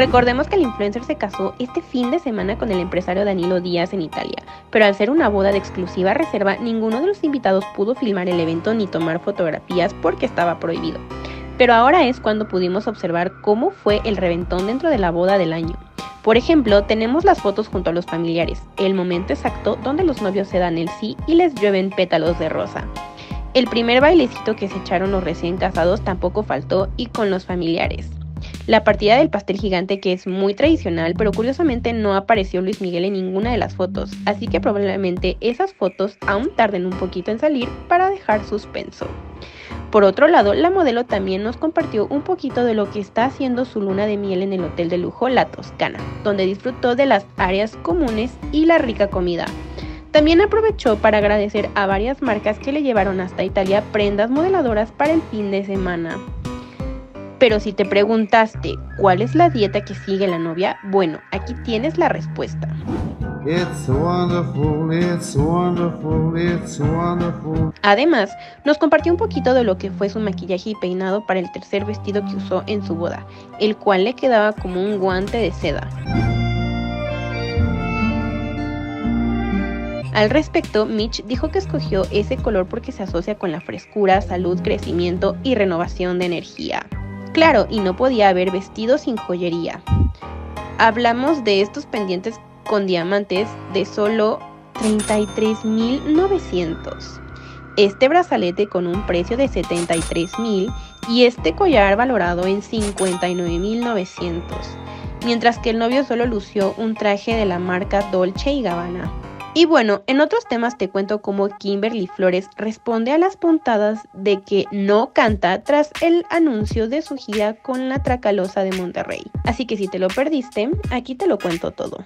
Recordemos que el influencer se casó este fin de semana con el empresario Danilo Díaz en Italia, pero al ser una boda de exclusiva reserva, ninguno de los invitados pudo filmar el evento ni tomar fotografías porque estaba prohibido. Pero ahora es cuando pudimos observar cómo fue el reventón dentro de la boda del año. Por ejemplo, tenemos las fotos junto a los familiares, el momento exacto donde los novios se dan el sí y les llueven pétalos de rosa. El primer bailecito que se echaron los recién casados tampoco faltó y con los familiares. La partida del pastel gigante que es muy tradicional, pero curiosamente no apareció Luis Miguel en ninguna de las fotos, así que probablemente esas fotos aún tarden un poquito en salir para dejar suspenso. Por otro lado, la modelo también nos compartió un poquito de lo que está haciendo su luna de miel en el hotel de lujo La Toscana, donde disfrutó de las áreas comunes y la rica comida. También aprovechó para agradecer a varias marcas que le llevaron hasta Italia prendas modeladoras para el fin de semana. Pero si te preguntaste cuál es la dieta que sigue la novia, bueno, aquí tienes la respuesta. Además, nos compartió un poquito de lo que fue su maquillaje y peinado para el tercer vestido que usó en su boda, el cual le quedaba como un guante de seda. Al respecto, Mitch dijo que escogió ese color porque se asocia con la frescura, salud, crecimiento y renovación de energía. Claro, y no podía haber vestido sin joyería. Hablamos de estos pendientes con diamantes de solo 33.900. Este brazalete con un precio de 73.000 y este collar valorado en 59.900, mientras que el novio solo lució un traje de la marca Dolce y Gabbana. Y bueno, en otros temas te cuento cómo Kimberly Flores responde a las puntadas de que no canta tras el anuncio de su gira con la Tracalosa de Monterrey. Así que si te lo perdiste, aquí te lo cuento todo.